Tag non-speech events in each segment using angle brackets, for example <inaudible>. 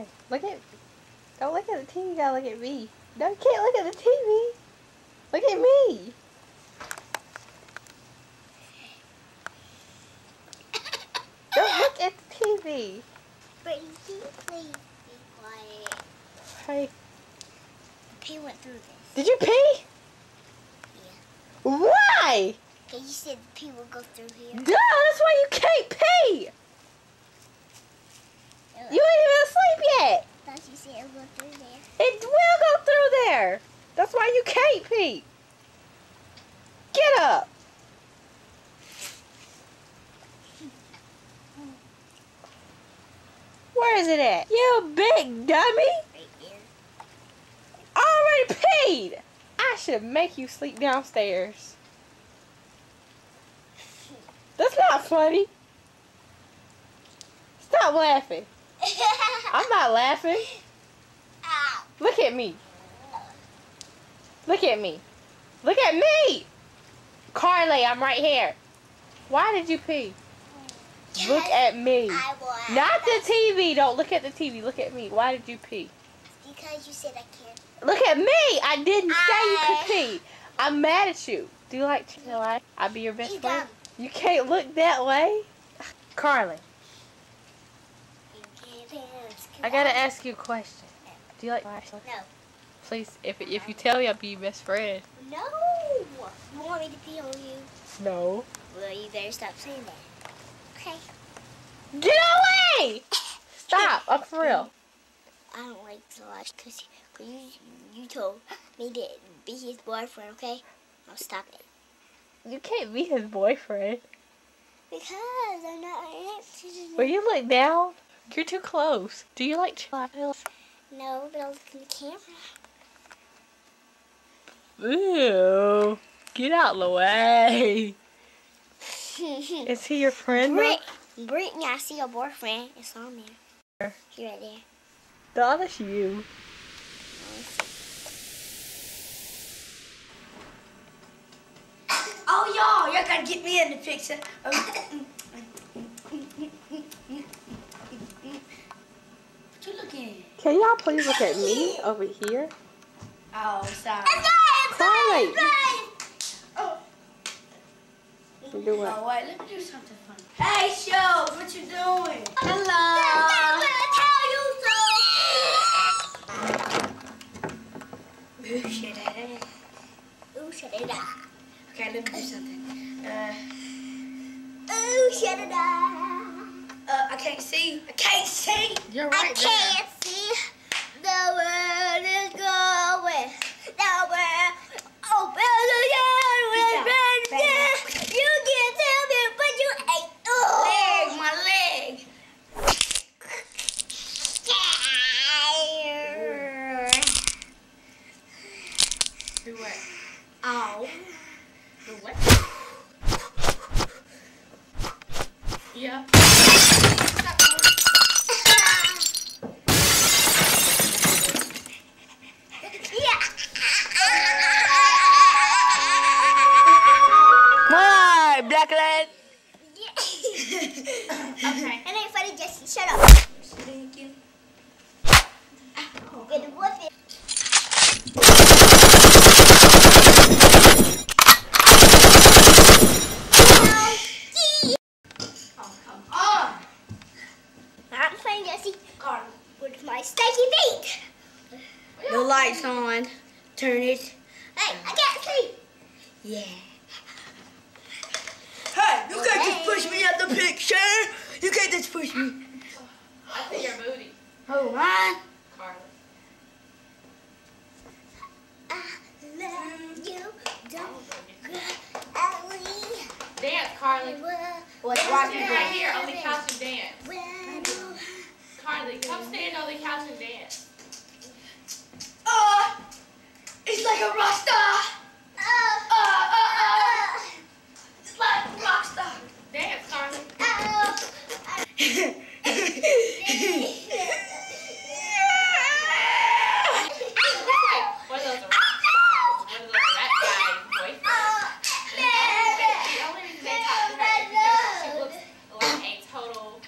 Hey, Karlie. Hey. What are you doing? Look at. Don't look at the TV. You gotta look at me. No, you can't look at the TV. Look at me. Don't look at the TV. But you can please be quiet. Hey, P went through this. did you pee? Yeah. Why? Okay, you said the pee will go through here. Duh, that's why you can't pee. You ain't even asleep yet. I thought you said it will go through there. It will go through there. That's why Get up. Where is it at? You big dummy. Already peed. I should make you sleep downstairs. That's not funny. Stop laughing. <laughs> I'm not laughing. Look at me. Look at me. Look at me. Karlie, I'm right here. Why did you pee? Look at me. I. Not the TV. Don't look at the TV. Look at me. Why did you pee? Because you said I can't. Look at me. I didn't say you could pee. I'm mad at you. Do you like chicken? I'll be your best You friend. dumb. You can't look that way. Karlie, You can't dance. I gotta ask you a question. Do you like No. Please, if if you tell me, I'll be your best friend. No. You want me to pee on you? No. Well, you better stop saying that. Okay. Get away! Stop. I'm for real. I don't like Solange because you, you told me to be his boyfriend, okay? I'll stop it. You can't be his boyfriend. Because I'm not interested. Will you look down? You're too close. Do you like chicken? No, but I'll look in the camera. Ew. Get out of the way. <laughs> Is he your friend? though? Brit- Brittni, I see your boyfriend. It's on there. He right there. No, that's you. Oh, y'all, y'all gotta get me in the picture. Um, what you looking? Can y'all please look at me over here? Oh, sorry. Karlie. Oh, do what? oh, wait, let me do something funny. Hey, show, what you doing? Hello. Ooh, shit, that is. Ooh, shut it up. Okay, let me do something. Uh, Ooh, shut it up. uh, I can't see. I can't see. You're I can't see the world is going nowhere. Oh, Peace out. brother, Bye. you can tell me, but you ain't. Oh. Leg, my leg. Do what? Oh. Do what? Yeah. Hi, black. <laughs> Okay. It ain't funny, Jessy. Shut up. Stinking. Good whooping. Oh, come on. I'm playing Jessy Karlie. with my stanky feet. The light's on. Turn it. Hey, I can't see. Yeah. Hey, you can't just push me out the picture. You can't just push me. I see your booty, Hold on. Karlie. I love you. Don't Ali. Dance, Karlie. What's Stand rocking right here on the couch and dance. Karlie, come stand on the couch and dance. Uh, it's like a rock star. Oh, Uh, uh, uh. It's like a rock star. Dance, Karlie. oh. What are those? What are those rat guy boyfriends? The only reason they talk to her is because she looks like a total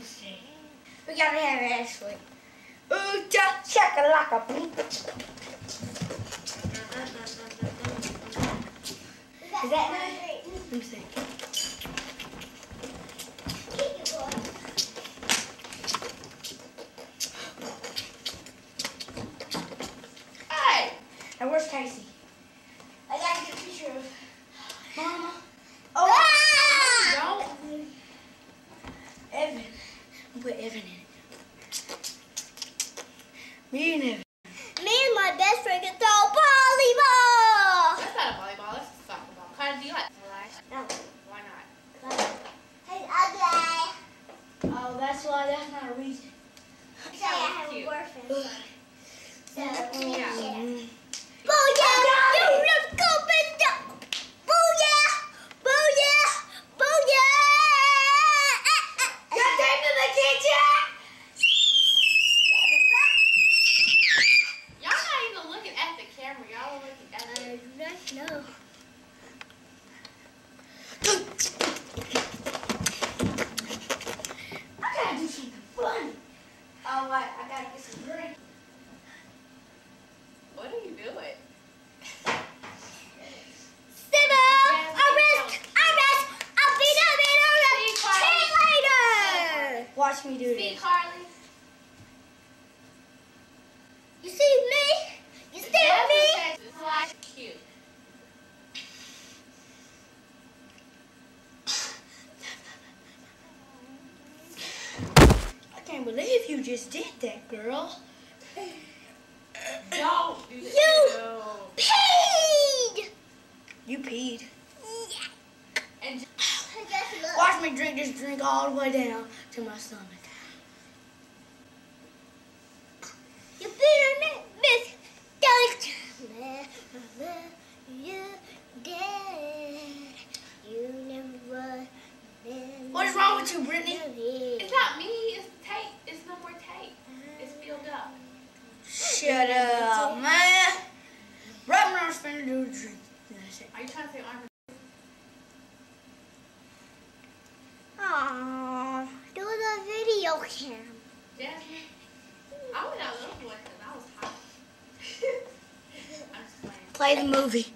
say. We gotta have Ashlee. Ooh, chakalaka. boom. Is that nice? Let me see. Hey! Where's Casey? I gotta get a picture of Mama. Oh, Don't. Evan. I'll put Evan in it. Me and Evan. Me and my best friend can throw volleyball. That's not a volleyball. That's a soccer ball. Kind of do you like? No. Why not? He's ugly. Oh, that's why. That's not a reason. Say I have a Cute. boyfriend. So, Yeah. yeah. Booyah! You just go big up. Booyah! Booyah! Booyah! Got time to the kitchen! Y'all not even looking at the camera. Y'all are looking at the. No. I gotta do something fun. Oh, I, I gotta get some drink. What are you doing? Sybil! Arrest! Arrest! I'll beat up in a cheerleader! Watch me do See, this. Karlie. You see me? You see me? Cute. I can't believe you just did that, girl. Don't do that. You- No. Paid! You peed. And Just look. Watch me drink this drink all the way down to my stomach. It. Are you trying to say arm? Aww. Do the video cam. Jasmine? I went out little boy because I was hot. I'm just playing. Play the movie.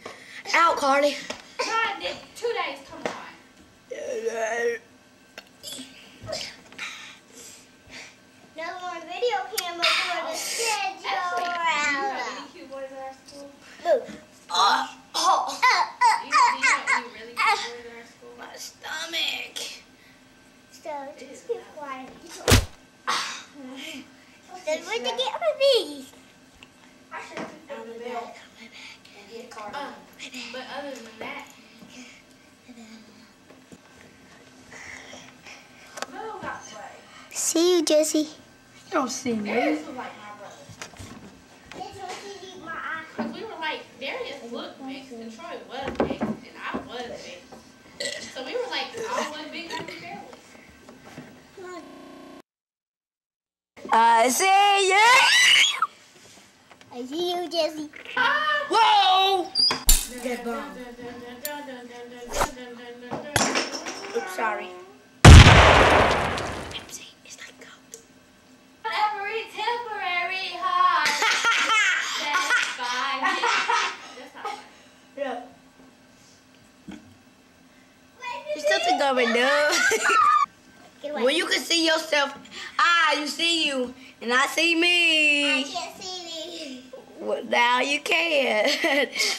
Out, Karlie. Try it. Two days. Come on. No more video camera for the schedule. Actually, you have any cute boys at our school? Move. Oh, oh, Do you, do you know any really cute boys at our school? my stomach. So just keep quiet. Then where'd you get my bees? I should have put the belt and get Karlie. Uh, but other than that, move out the way. See you, Jessy. You don't see me. Darius was like my brother. Because we were like, Darius looked mixed, and Troy was mixed, and I was mixed. So we were like all one big happy family. I see you. I see you, Jessy. Ah! Whoa! Dead bomb. Oops, sorry. It's like gold. Every temporary high <laughs> satisfies me. That's not funny. Yeah. There's something going on. Get <laughs> <laughs> when you can see yourself, ah, you see you, and I see me. I can't see me. Well, now you can.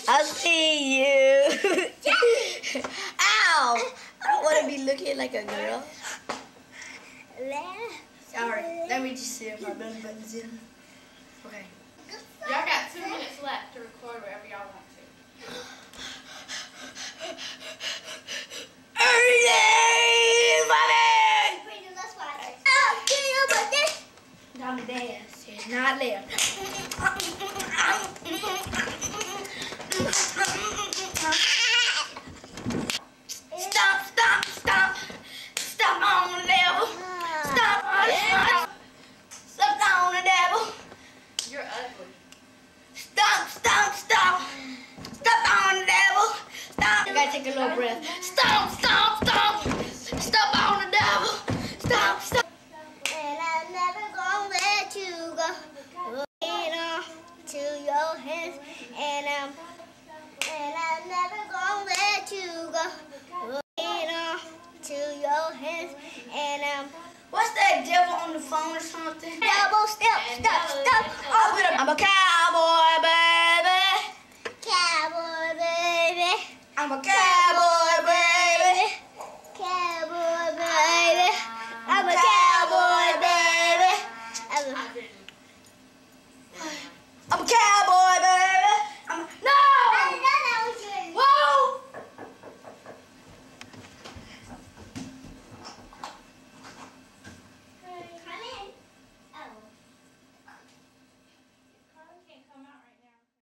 I see you. Ow! I don't want to be looking like a girl. Sorry. Let me just see if my belly button's in. Okay. Y'all got two minutes left to record wherever y'all want to. Early, mommy! Brandon, let's watch. Oh, do you know about this? Time to dance. It's not left. Phone or something.